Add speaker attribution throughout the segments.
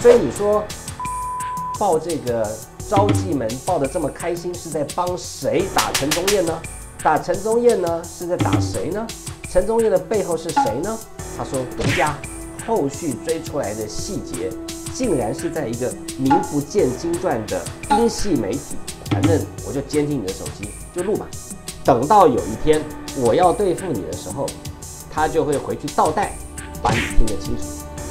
Speaker 1: 所以你说报这个招妓门报的这么开心，是在帮谁打陈宗彦呢？打陈宗彦呢，是在打谁呢？陈宗彦的背后是谁呢？他说独家，后续追出来的细节，竟然是在一个名不见经传的英系媒体。反正我就监听你的手机，就录吧。等到有一天我要对付你的时候，他就会回去倒带，把你听得清楚。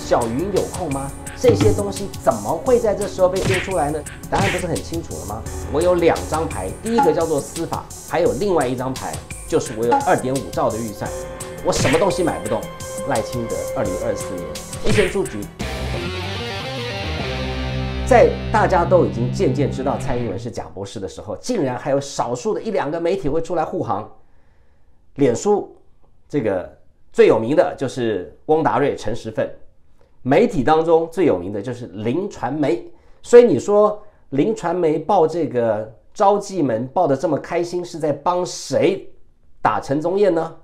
Speaker 1: 小云有空吗？这些东西怎么会在这时候被列出来呢？答案不是很清楚了吗？我有两张牌，第一个叫做司法，还有另外一张牌就是我有二点五兆的预算，我什么东西买不动？赖清德二零二四年提前出局。在大家都已经渐渐知道蔡英文是假博士的时候，竟然还有少数的一两个媒体会出来护航。脸书这个最有名的就是翁达瑞、陈时奋，媒体当中最有名的就是林传媒。所以你说林传媒报这个招妓门报的这么开心，是在帮谁打陈宗彦呢？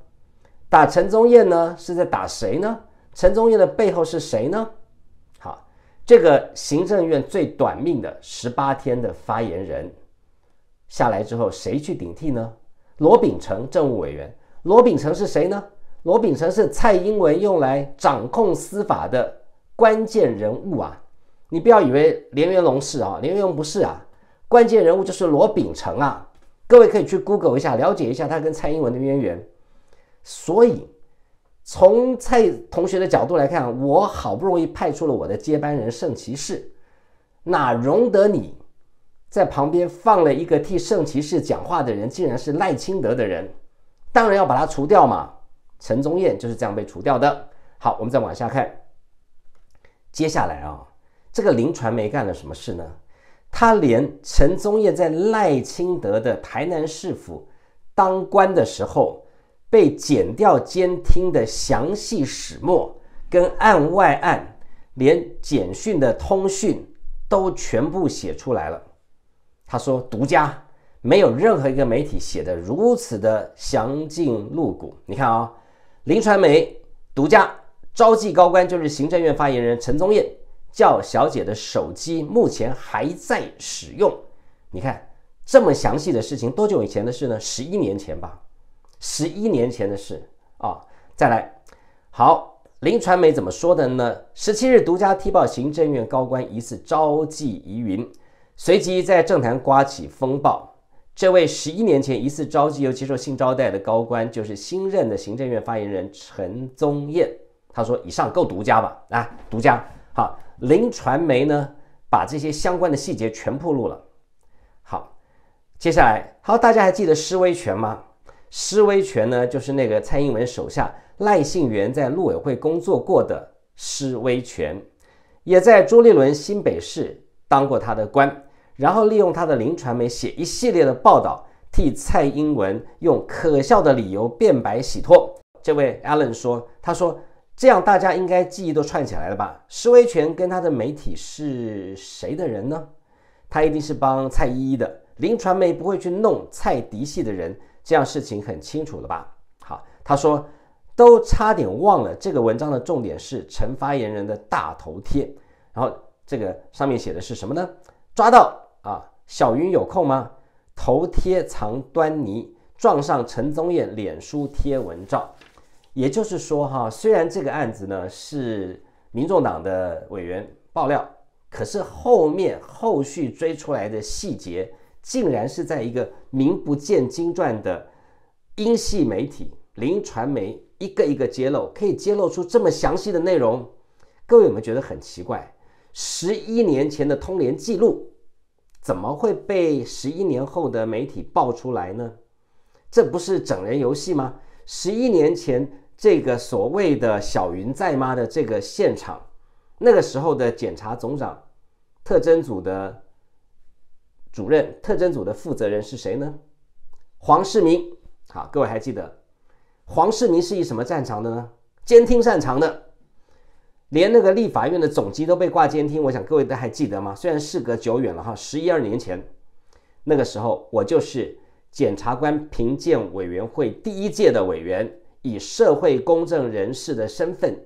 Speaker 1: 打陈宗彦呢，是在打谁呢？陈宗彦的背后是谁呢？好这个行政院最短命的十八天的发言人下来之后，谁去顶替呢？罗秉成政务委员。罗秉成是谁呢？罗秉成是蔡英文用来掌控司法的关键人物啊！你不要以为连元龙是啊，连元龙不是啊，关键人物就是罗秉成啊！各位可以去 Google 一下，了解一下他跟蔡英文的渊源。所以。从蔡同学的角度来看，我好不容易派出了我的接班人圣骑士，哪容得你在旁边放了一个替圣骑士讲话的人，竟然是赖清德的人，当然要把他除掉嘛。陈宗彦就是这样被除掉的。好，我们再往下看，接下来啊，这个林传媒干了什么事呢？他连陈宗彦在赖清德的台南市府当官的时候。被剪掉监听的详细始末跟案外案，连简讯的通讯都全部写出来了。他说独家，没有任何一个媒体写的如此的详尽露骨。你看啊，林传媒独家招妓高官就是行政院发言人陈宗彦，叫小姐的手机目前还在使用。你看这么详细的事情，多久以前的事呢？十一年前吧。十一年前的事啊！再来，好，林传媒怎么说的呢？十七日独家踢爆行政院高官疑似招妓疑云，随即在政坛刮起风暴。这位十一年前疑似招妓又接受性招待的高官，就是新任的行政院发言人陈宗彦。他说：“以上够独家吧？啊，独家。好，林传媒呢，把这些相关的细节全铺露了。好，接下来，好，大家还记得施威权吗？”施威权呢，就是那个蔡英文手下赖幸元在陆委会工作过的施威权，也在朱立伦新北市当过他的官，然后利用他的林传媒写一系列的报道，替蔡英文用可笑的理由辩白洗脱。这位 Allen 说：“他说这样大家应该记忆都串起来了吧？施威权跟他的媒体是谁的人呢？他一定是帮蔡依依的。林传媒不会去弄蔡嫡系的人。”这样事情很清楚了吧？好，他说都差点忘了这个文章的重点是陈发言人的大头贴，然后这个上面写的是什么呢？抓到啊！小云有空吗？头贴藏端倪，撞上陈宗彦脸书贴文照。也就是说，哈，虽然这个案子呢是民众党的委员爆料，可是后面后续追出来的细节。竟然是在一个名不见经传的英系媒体林传媒一个一个揭露，可以揭露出这么详细的内容，各位有没有觉得很奇怪？十一年前的通联记录怎么会被十一年后的媒体爆出来呢？这不是整人游戏吗？十一年前这个所谓的小云在吗的这个现场，那个时候的检察总长特侦组的。主任特侦组的负责人是谁呢？黄世明。好，各位还记得黄世明是以什么战场的呢？监听擅长的，连那个立法院的总机都被挂监听。我想各位都还记得吗？虽然事隔久远了哈，十一二年前，那个时候我就是检察官评鉴委员会第一届的委员，以社会公正人士的身份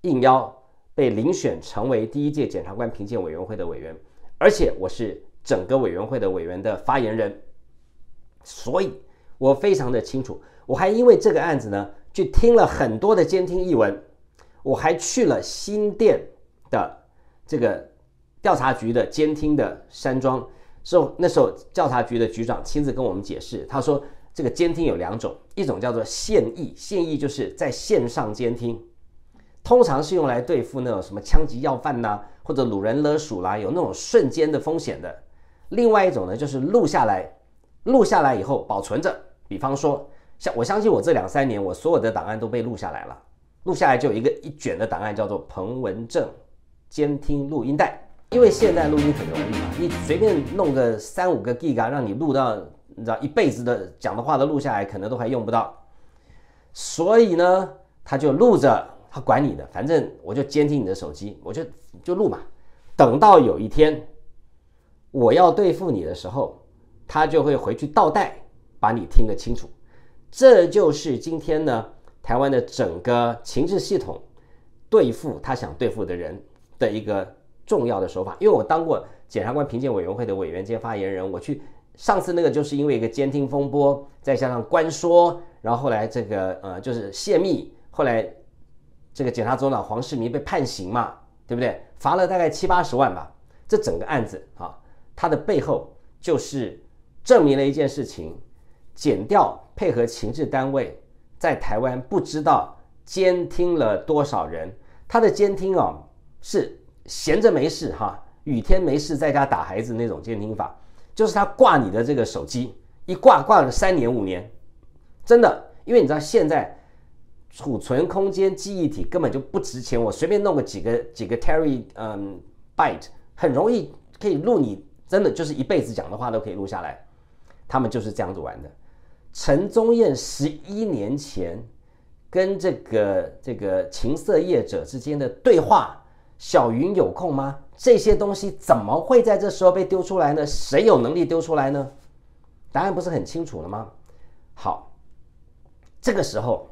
Speaker 1: 应邀被遴选成为第一届检察官评鉴委员会的委员，而且我是整个委员会的委员的发言人，所以我非常的清楚。我还因为这个案子呢，去听了很多的监听译文，我还去了新店的这个调查局的监听的山庄，时候那时候调查局的局长亲自跟我们解释，他说这个监听有两种，一种叫做现役，现役就是在线上监听。通常是用来对付那种什么枪击要犯呐，或者掳人勒赎啦，有那种瞬间的风险的。另外一种呢，就是录下来，录下来以后保存着。比方说，像我相信我这两三年，我所有的档案都被录下来了，录下来就有一个一卷的档案，叫做彭文正监听录音带。因为现在录音很容易嘛，你随便弄个三五个 G 啊，让你录到，你知道一辈子的讲的话都录下来，可能都还用不到。所以呢，他就录着。他管你的，反正我就监听你的手机，我就就录嘛。等到有一天我要对付你的时候，他就会回去倒带，把你听得清楚。这就是今天呢，台湾的整个情治系统对付他想对付的人的一个重要的手法。因为我当过检察官评鉴委员会的委员兼发言人，我去上次那个就是因为一个监听风波，再加上官说，然后后来这个呃就是泄密，后来。这个检察总长黄世明被判刑嘛，对不对？罚了大概七八十万吧。这整个案子啊，它的背后就是证明了一件事情：检调配合情治单位在台湾不知道监听了多少人。他的监听啊，是闲着没事哈，雨天没事在家打孩子那种监听法，就是他挂你的这个手机，一挂挂了三年五年，真的，因为你知道现在。储存空间记忆体根本就不值钱，我随便弄个几个几个 Terry 嗯 byte，很容易可以录你真的就是一辈子讲的话都可以录下来。他们就是这样子玩的。陈宗彦十一年前跟这个这个情色业者之间的对话，小云有空吗？这些东西怎么会在这时候被丢出来呢？谁有能力丢出来呢？答案不是很清楚了吗？好，这个时候。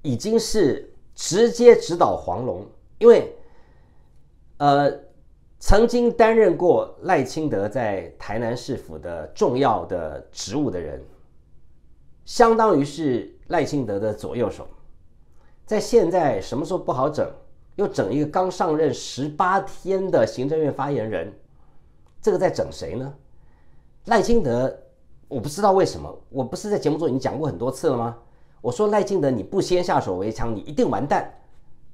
Speaker 1: 已经是直接指导黄龙，因为，呃，曾经担任过赖清德在台南市府的重要的职务的人，相当于是赖清德的左右手，在现在什么时候不好整，又整一个刚上任十八天的行政院发言人，这个在整谁呢？赖清德，我不知道为什么，我不是在节目中已经讲过很多次了吗？我说赖清德，你不先下手为强，你一定完蛋。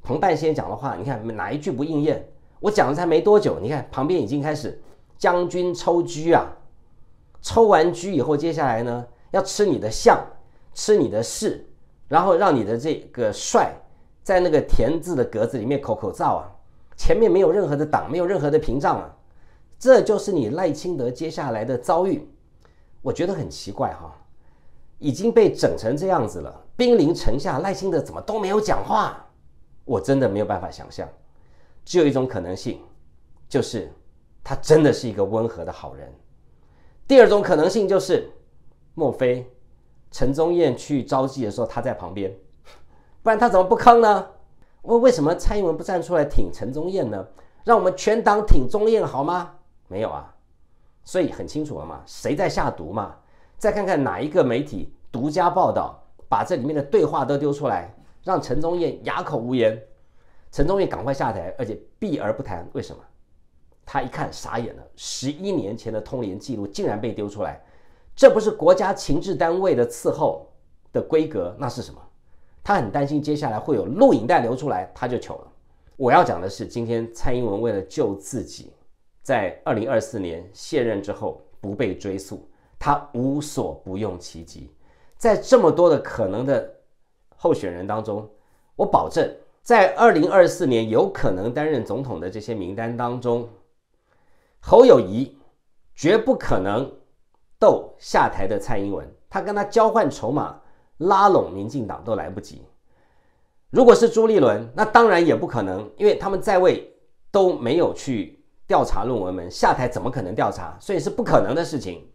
Speaker 1: 彭半仙讲的话，你看哪一句不应验？我讲了才没多久，你看旁边已经开始将军抽车啊，抽完车以后，接下来呢要吃你的相，吃你的势，然后让你的这个帅在那个田字的格子里面口口罩啊，前面没有任何的挡，没有任何的屏障啊，这就是你赖清德接下来的遭遇。我觉得很奇怪哈。已经被整成这样子了，兵临城下，赖清德怎么都没有讲话？我真的没有办法想象。只有一种可能性，就是他真的是一个温和的好人。第二种可能性就是，莫非陈宗彦去招妓的时候他在旁边？不然他怎么不坑呢？为为什么蔡英文不站出来挺陈宗彦呢？让我们全党挺宗彦好吗？没有啊，所以很清楚了嘛，谁在下毒嘛？再看看哪一个媒体独家报道，把这里面的对话都丢出来，让陈宗彦哑口无言。陈宗彦赶快下台，而且避而不谈。为什么？他一看傻眼了。十一年前的通联记录竟然被丢出来，这不是国家情治单位的伺候的规格，那是什么？他很担心接下来会有录影带流出来，他就糗了。我要讲的是，今天蔡英文为了救自己，在二零二四年卸任之后不被追诉。他无所不用其极，在这么多的可能的候选人当中，我保证，在二零二四年有可能担任总统的这些名单当中，侯友谊绝不可能斗下台的蔡英文，他跟他交换筹码、拉拢民进党都来不及。如果是朱立伦，那当然也不可能，因为他们在位都没有去调查论文门，下台怎么可能调查？所以是不可能的事情。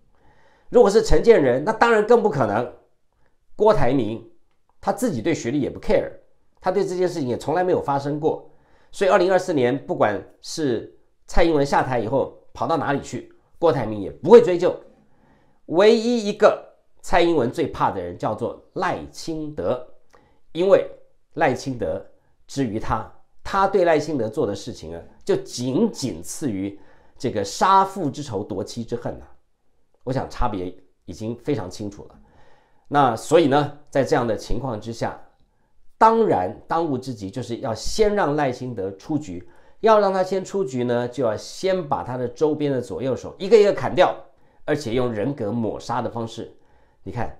Speaker 1: 如果是陈建仁，那当然更不可能。郭台铭他自己对学历也不 care，他对这件事情也从来没有发生过，所以二零二四年，不管是蔡英文下台以后跑到哪里去，郭台铭也不会追究。唯一一个蔡英文最怕的人叫做赖清德，因为赖清德至于他，他对赖清德做的事情啊，就仅仅次于这个杀父之仇、夺妻之恨呐。我想差别已经非常清楚了。那所以呢，在这样的情况之下，当然当务之急就是要先让赖清德出局。要让他先出局呢，就要先把他的周边的左右手一个一个砍掉，而且用人格抹杀的方式。你看，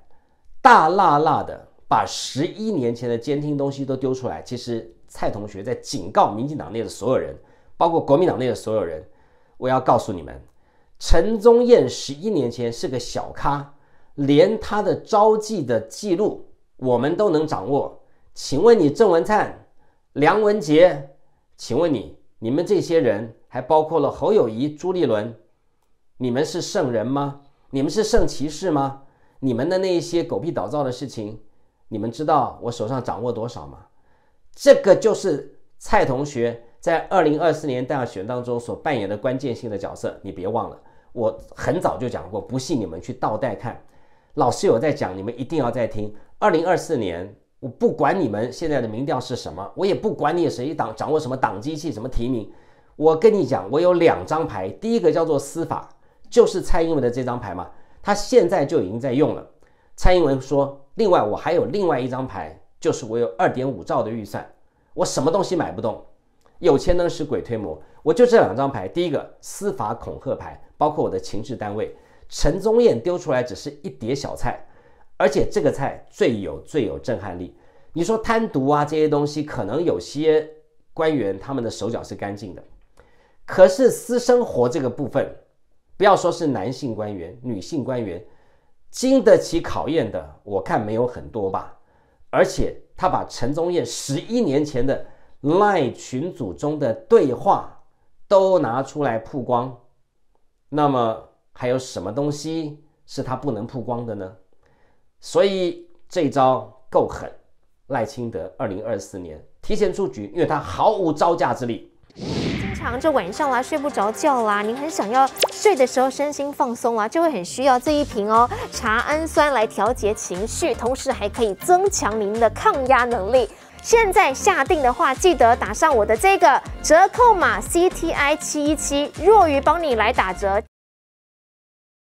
Speaker 1: 大辣辣的把十一年前的监听东西都丢出来。其实蔡同学在警告民进党内的所有人，包括国民党内的所有人，我要告诉你们，陈宗彦十一年前是个小咖。连他的招妓的记录我们都能掌握，请问你郑文灿、梁文杰，请问你你们这些人还包括了侯友谊、朱立伦，你们是圣人吗？你们是圣骑士吗？你们的那一些狗屁倒灶的事情，你们知道我手上掌握多少吗？这个就是蔡同学在二零二四年大选当中所扮演的关键性的角色，你别忘了，我很早就讲过，不信你们去倒带看。老师有在讲，你们一定要在听。二零二四年，我不管你们现在的民调是什么，我也不管你谁党掌握什么党机器、什么提名。我跟你讲，我有两张牌，第一个叫做司法，就是蔡英文的这张牌嘛，他现在就已经在用了。蔡英文说，另外我还有另外一张牌，就是我有二点五兆的预算，我什么东西买不动，有钱能使鬼推磨，我就这两张牌。第一个司法恐吓牌，包括我的情治单位。陈宗彦丢出来只是一碟小菜，而且这个菜最有最有震撼力。你说贪渎啊这些东西，可能有些官员他们的手脚是干净的，可是私生活这个部分，不要说是男性官员、女性官员，经得起考验的，我看没有很多吧。而且他把陈宗彦十一年前的赖群组中的对话都拿出来曝光，那么。还有什么东西是他不能曝光的呢？所以这招够狠，赖清德二零二四年提前出局，因为他毫无招架之力。
Speaker 2: 常就晚上啦睡不着觉啦，你很想要睡的时候身心放松啦，就会很需要这一瓶哦茶氨酸来调节情绪，同时还可以增强您的抗压能力。现在下定的话，记得打上我的这个折扣码 C T I 七一七，若鱼帮你来打折。